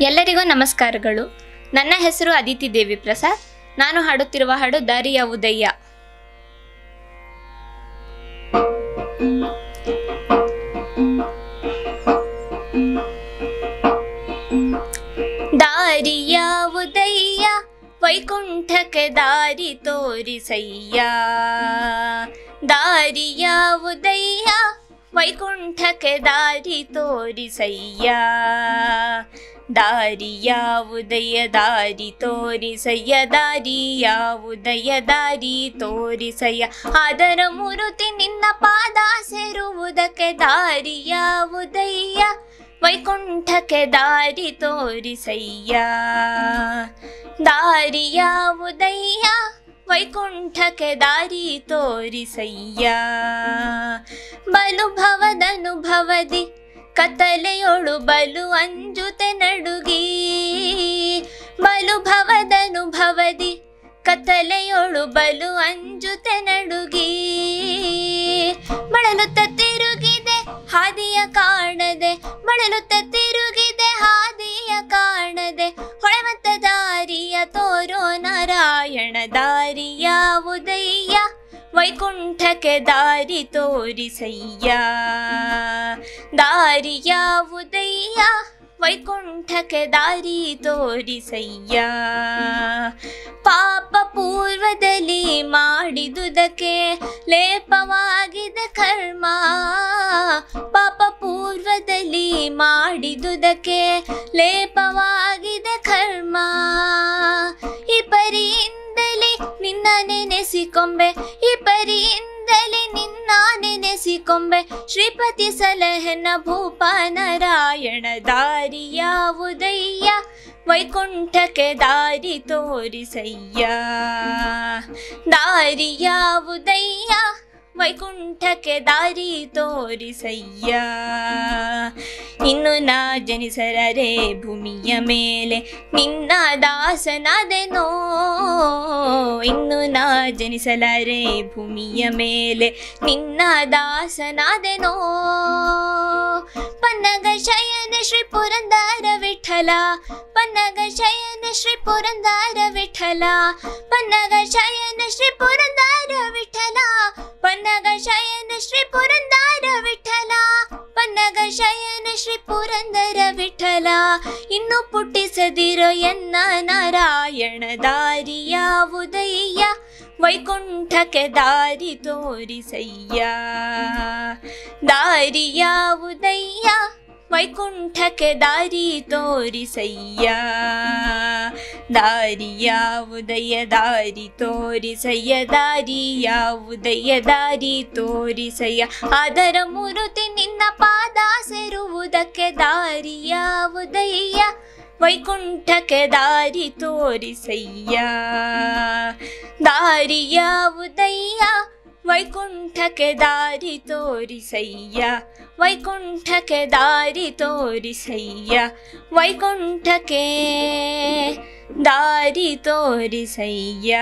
ಎಲ್ಲರಿಗೂ ನಮಸ್ಕಾರಗಳು. ನನ್ನ ಹೆಸರು ಅದಿತಿ ದೇವಿ ಪ್ರಸಾದ್ ನಾನು ಹಾಡುತ್ತಿರುವ ಹಾಡು ದಾರಿಯ ಉದಯ್ಯ ದಾರಿಯ ಉದಯ್ಯ ವೈಕುಂಠಕ್ಕೆ ದಾರಿ ತೋರಿಸಯ್ಯ. ದಾರಿಯ ಉದಯ ವೈಕುಂಠಕ್ಕೆ ದಾರಿ ತೋರಿಸಯ್ಯ. ದಾರಿ ಉದಯ ದಾರಿ ತೋರಿಸಯ್ಯ. ದಾರಿ ಉದಯ ದಾರಿ ತೋರಿಸಯ್ಯ. ಅದರ ಮುರುತಿ ನಿನ್ನ ಪಾದ ಸೇರುವುದಕ್ಕೆ ದಾರಿ ಉದಯ ವೈಕುಂಠಕ್ಕೆ ದಾರಿ ತೋರಿಸಯ್ಯ. ದಾರಿಯ ಉದಯ ವೈಕುಂಠಕ್ಕೆ ದಾರಿ ತೋರಿಸಯ್ಯ. ಬಲು ಭವದನುಭವದಿ ಕತ್ತಲೆಯೊಳು ಬಲು ಅಂಜುತೆ ನಡುಗಿ. ಬಲು ಭವದನುಭವದಿ ಕತ್ತಲೆಯೊಳು ಬಲು ಅಂಜುತೆ ನಡುಗಿ. ಬಳಲುತ್ತ ತಿರುಗಿದೆ ಹಾದಿಯ ಕಾಣದೆ ಬಳಲುತ್ತ ವೈಕುಂಠಕ್ಕೆ ದಾರಿ ತೋರಿಸಯ್ಯ. ದಾರಿಯ ಉದಯ್ಯ ವೈಕುಂಠಕ್ಕೆ ದಾರಿ ತೋರಿಸಯ್ಯ. ಪಾಪ ಪೂರ್ವದಲ್ಲಿ ಮಾಡಿದುದಕ್ಕೆ ಲೇಪವಾಗಿದ ಕರ್ಮ. ಪಾಪ ಪೂರ್ವದಲ್ಲಿ ಮಾಡಿದುದಕ್ಕೆ ಲೇಪವಾಗಿದ ಕರ್ಮ. ಈ ನಿನ್ನ ನೆನೆಸಿಕೊಂಬೆ. ಈ ಪರಿಯಿಂದಲೇ ನಿನ್ನ ನೆನೆಸಿಕೊಂಬೆ. ಶ್ರೀಪತಿ ಸಲಹನ ಭೂಪ ನಾರಾಯಣ ದಾರಿಯ ಉದಯ್ಯ ವೈಕುಂಠಕ್ಕೆ ದಾರಿ ತೋರಿಸಯ್ಯ. ದಾರಿಯಾವುದಯ್ಯ ವೈಕುಂಠಕ್ಕೆ ದಾರಿ ತೋರಿಸಯ್ಯ. ಇನ್ನು ನಾ ಜನಿಸರರೆ ಭೂಮಿಯ ಮೇಲೆ. ನಿನ್ನ ದಾಸನಾದೆನೋ? ಇನ್ನು ನಾ ಜನಿಸಲರೆ ಭೂಮಿಯ ಮೇಲೆ ನಿನ್ನ ದಾಸನಾದೆನೋ ಪನ್ನಗ ಶಯನ ಶ್ರೀ ಪುರಂದರ ವಿಠಲ ಪನ್ನಗ ಶಯನ ಶ್ರೀ ಪುರಂದರ ವಿಠಲ ಪನ್ನಗ ಶಯನ ಶ್ರೀ ಪುರಂದರ ವಿಠಲ ಪನ್ನಗ ಶಯನ ಶ್ರೀ ಪುರಂದರ ವಿಠಲ ಪನ್ನಗ ಶಯನ ಶ್ರೀ ಪುರಂದರ ವಿಠಲ ಇನ್ನು ಪುಟ್ಟಿಸದಿರೋ ಎನ್ನ ನಾರಾಯಣ ದಾರಿಯ ಉದಯ್ಯ ವೈಕುಂಠಕ್ಕೆ ದಾರಿ ತೋರಿಸಯ್ಯ. ದಾರಿ ಯಾವುದಯ್ಯ ವೈಕುಂಠಕ್ಕೆ ದಾರಿ ತೋರಿಸಯ್ಯ. ದಾರಿ ಯಾವುದಯ್ಯ ದಾರಿ ತೋರಿಸಯ್ಯ ದಾರಿ ಯಾವುದಯ್ಯ ದಾರಿ ತೋರಿಸಯ್ಯ. ಅದರ ಮುರುತಿ ನಿನ್ನ ಪಾದ ಸೇರುವುದಕ್ಕೆ ದಾರಿ ಉದಯ್ಯ ವೈಕುಂಠಕ್ಕೆ ದಾರಿ ತೋರಿಸಯ್ಯ ದಾರಿಯ ಉದಯ್ಯ ವೈಕುಂಠಕ್ಕೆ ದಾರಿ ತೋರಿಸಯ್ಯ ವೈಕುಂಠಕ್ಕೆ ದಾರಿ ತೋರಿಸಯ್ಯ ವೈಕುಂಠಕ್ಕೆ ದಾರಿ ತೋರಿಸಯ್ಯ